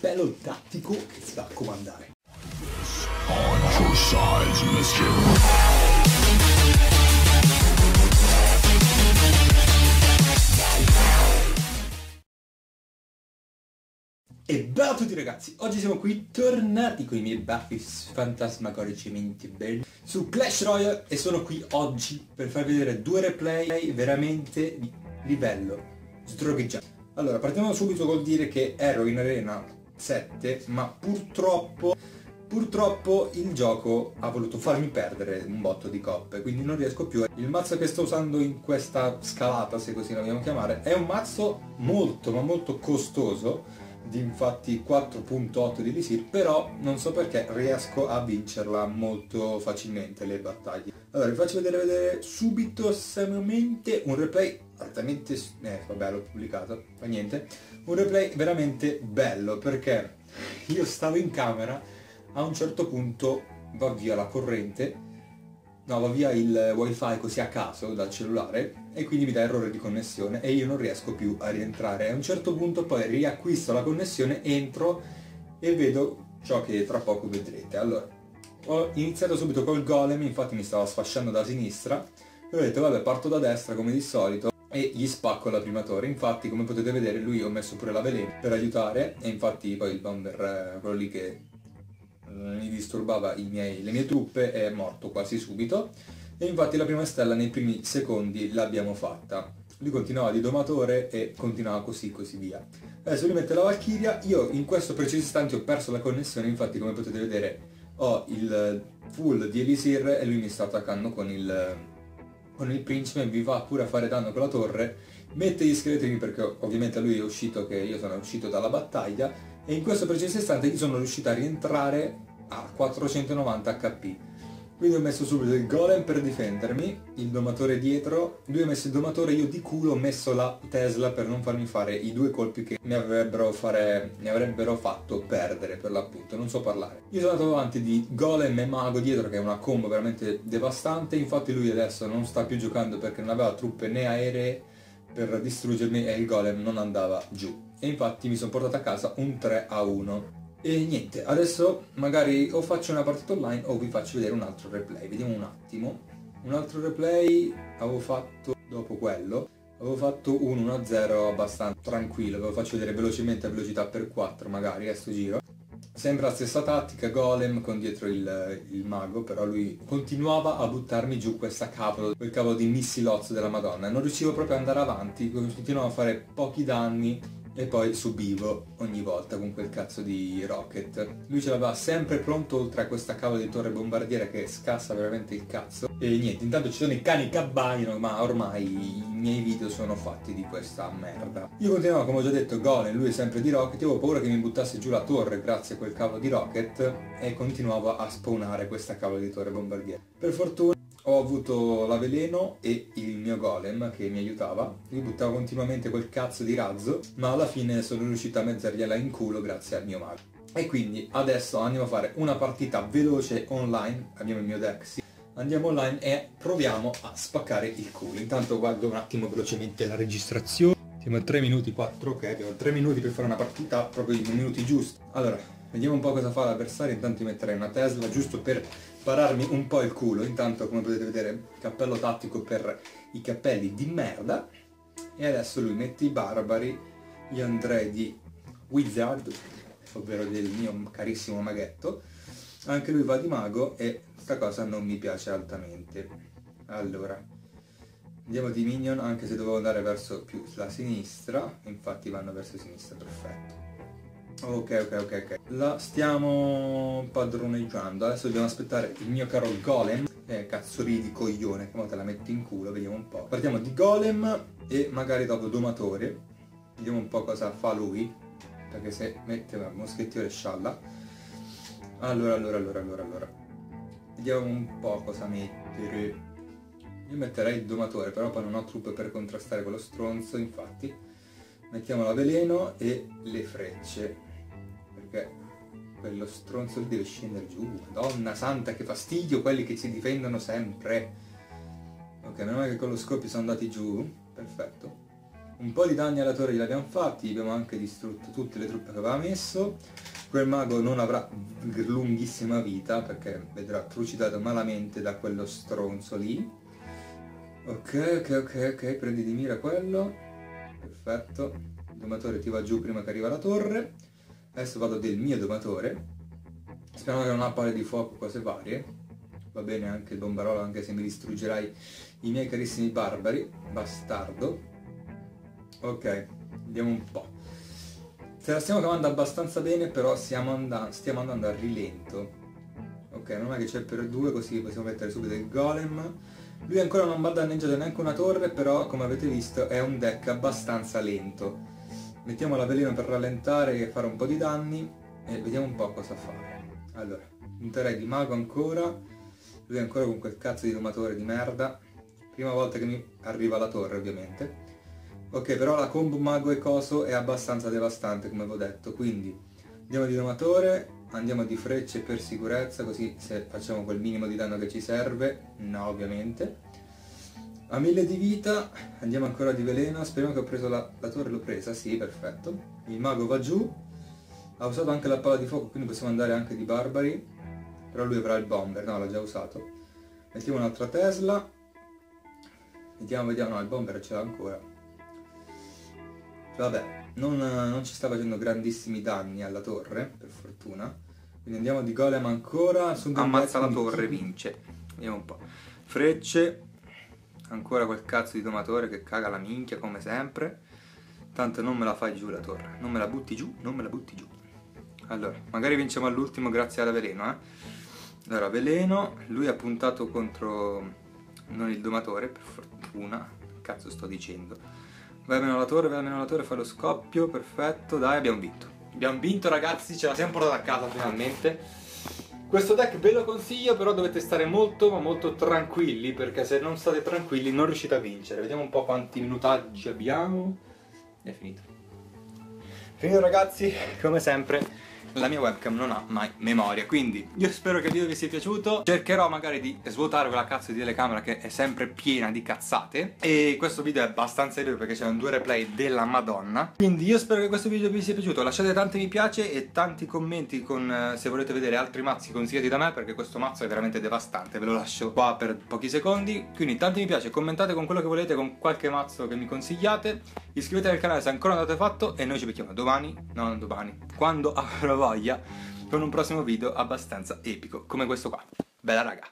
cappello tattico che si va a comandare. E ciao a tutti ragazzi, oggi siamo qui tornati con i miei baffi fantasmagoricamente belli su Clash Royale e sono qui oggi per farvi vedere due replay veramente di livello sdrogheggiato. Allora, partiamo subito col dire che ero in arena 7, ma purtroppo Purtroppo il gioco ha voluto farmi perdere un botto di coppe, quindi non riesco più. Il mazzo che sto usando in questa scalata, se così la vogliamo chiamare, è un mazzo molto ma molto costoso, di infatti 4.8 di Lisir, però non so perché riesco a vincerla molto facilmente le battaglie. Allora vi faccio vedere, vedere subito estremamente un replay altamente... eh vabbè l'ho pubblicato, fa niente. Un replay veramente bello perché io stavo in camera a un certo punto va via la corrente, no va via il wifi così a caso dal cellulare e quindi mi dà errore di connessione e io non riesco più a rientrare. A un certo punto poi riacquisto la connessione, entro e vedo ciò che tra poco vedrete. Allora, ho iniziato subito col golem, infatti mi stava sfasciando da sinistra e ho detto vabbè parto da destra come di solito e gli spacco la prima torre. Infatti come potete vedere lui ho messo pure la velena per aiutare. E infatti poi il bomber quello lì che mi disturbava miei, le mie truppe è morto quasi subito. E infatti la prima stella nei primi secondi l'abbiamo fatta. Lui continuava di domatore e continuava così così via. Adesso lui mette la Valchiria, io in questo preciso istante ho perso la connessione, infatti come potete vedere ho il full di Elisir e lui mi sta attaccando con il, con il principe, mi va pure a fare danno con la torre, mette gli scheletrini perché ovviamente lui è uscito che io sono uscito dalla battaglia e in questo preciso istante io sono riuscito a rientrare a 490 HP. Quindi ho messo subito il golem per difendermi, il domatore dietro, lui ha messo il domatore, io di culo ho messo la Tesla per non farmi fare i due colpi che mi avrebbero, fare, mi avrebbero fatto perdere per l'appunto, non so parlare. Io sono andato avanti di golem e mago dietro che è una combo veramente devastante, infatti lui adesso non sta più giocando perché non aveva truppe né aeree per distruggermi e il golem non andava giù. E infatti mi sono portato a casa un 3 a 1. E niente, adesso magari o faccio una partita online o vi faccio vedere un altro replay. Vediamo un attimo. Un altro replay avevo fatto dopo quello. Avevo fatto un 1-0 abbastanza tranquillo, ve lo faccio vedere velocemente a velocità per 4 magari a sto giro. Sempre la stessa tattica, golem con dietro il, il, mago, però lui continuava a buttarmi giù questa cavolo, quel cavolo di missilozzo della madonna. Non riuscivo proprio ad andare avanti, continuavo a fare pochi danni e poi subivo ogni volta con quel cazzo di rocket. Lui ce l'aveva sempre pronto oltre a questa cavolo di torre bombardiera che scassa veramente il cazzo. E niente, intanto ci sono i cani che abbagliano, ma ormai i miei video sono fatti di questa merda. Io continuavo, come ho già detto, Golem, lui è sempre di rocket, io avevo paura che mi buttasse giù la torre grazie a quel cavolo di rocket e continuavo a spawnare questa cavolo di torre bombardiera. Per fortuna ho avuto la veleno e il mio golem che mi aiutava, mi buttava continuamente quel cazzo di razzo, ma alla fine sono riuscito a mezzergliela in culo grazie al mio mago. E quindi adesso andiamo a fare una partita veloce online, abbiamo il mio deck, sì. andiamo online e proviamo a spaccare il culo. Intanto guardo un attimo velocemente la registrazione, siamo a 3 minuti 4, ok, abbiamo 3 minuti per fare una partita proprio in minuti giusti. Allora, vediamo un po' cosa fa l'avversario, intanto metterei una Tesla giusto per pararmi un po' il culo. Intanto, come potete vedere, cappello tattico per i cappelli di merda. E adesso lui mette i barbari, io andrei di Wizard, ovvero del mio carissimo maghetto. Anche lui va di mago e sta cosa non mi piace altamente. Allora, andiamo di minion anche se dovevo andare verso più la sinistra, infatti vanno verso sinistra, perfetto. Ok, ok, ok, ok. La stiamo padroneggiando. Adesso dobbiamo aspettare il mio caro golem. Eh, cazzo di coglione, come te la metti in culo, vediamo un po'. Partiamo di golem e magari dopo domatore. Vediamo un po' cosa fa lui. Perché se mette un moschettiere scialla. Allora, allora, allora, allora, allora. Vediamo un po' cosa mettere. Io metterei il domatore, però poi non ho truppe per contrastare quello stronzo, infatti. Mettiamo la veleno e le frecce perché quello stronzo deve scendere giù. Madonna santa, che fastidio quelli che si difendono sempre. Ok, meno male che con lo scoppio sono andati giù. Perfetto. un po' di danni alla torre gliel'abbiamo fatti, abbiamo anche distrutto tutte le truppe che aveva messo. Quel mago non avrà lunghissima vita perché vedrà trucidato malamente da quello stronzo lì. Ok, ok, ok, ok, prendi di mira quello. Perfetto. Il domatore ti va giù prima che arriva la torre. Adesso vado del mio domatore. Speriamo che non ha palle di fuoco, cose varie. Va bene anche il bombarolo, anche se mi distruggerai i miei carissimi barbari. Bastardo. Ok, vediamo un po'. Se la stiamo cavando abbastanza bene, però andando, stiamo andando a rilento. Ok, non è che c'è per due, così possiamo mettere subito il golem. Lui ancora non va danneggiato neanche una torre, però come avete visto è un deck abbastanza lento. Mettiamo la veleno per rallentare e fare un po' di danni e vediamo un po' cosa fare. Allora, punterei di mago ancora, lui ancora con quel cazzo di domatore di merda. Prima volta che mi arriva la torre ovviamente. Ok, però la combo mago e coso è abbastanza devastante, come avevo detto, quindi andiamo di domatore, andiamo di frecce per sicurezza, così se facciamo quel minimo di danno che ci serve, no ovviamente. A mille di vita, andiamo ancora di veleno, speriamo che ho preso la, la torre, l'ho presa, sì, perfetto. Il mago va giù, ha usato anche la palla di fuoco, quindi possiamo andare anche di barbari, però lui avrà il bomber, no, l'ha già usato. Mettiamo un'altra Tesla, vediamo, vediamo, no, il bomber ce l'ha ancora Vabbè, non, non, ci sta facendo grandissimi danni alla torre, per fortuna. Quindi andiamo di golem ancora. Ammazza la torre, vince. Vediamo un po'. Frecce. Ancora quel cazzo di domatore che caga la minchia come sempre. Tanto non me la fai giù la torre. Non me la butti giù, non me la butti giù. Allora, magari vinciamo all'ultimo grazie alla veleno, eh. Allora, veleno. Lui ha puntato contro... Non il domatore, per fortuna. Cazzo sto dicendo Vai meno la torre, vai meno la torre, fa lo scoppio, perfetto, dai, abbiamo vinto. Abbiamo vinto ragazzi, ce la siamo portata a casa finalmente. Questo deck ve lo consiglio, però dovete stare molto ma molto tranquilli, perché se non state tranquilli non riuscite a vincere. Vediamo un po' quanti minutaggi abbiamo. È finito. Finito ragazzi, come sempre la mia webcam non ha mai memoria quindi io spero che il video vi sia piaciuto. Cercherò magari di svuotare quella cazzo di telecamera che è sempre piena di cazzate. E questo video è abbastanza serio perché c'è un due replay della madonna. Quindi io spero che questo video vi sia piaciuto. Lasciate tanti mi piace e tanti commenti con eh, se volete vedere altri mazzi consigliati da me perché questo mazzo è veramente devastante. Ve lo lascio qua per pochi secondi. Quindi tanti mi piace commentate con quello che volete con qualche mazzo che mi consigliate iscrivetevi al canale se ancora non l'avete fatto e noi ci becchiamo domani no non domani quando avrò voglia con un prossimo video abbastanza epico come questo qua. Bella raga!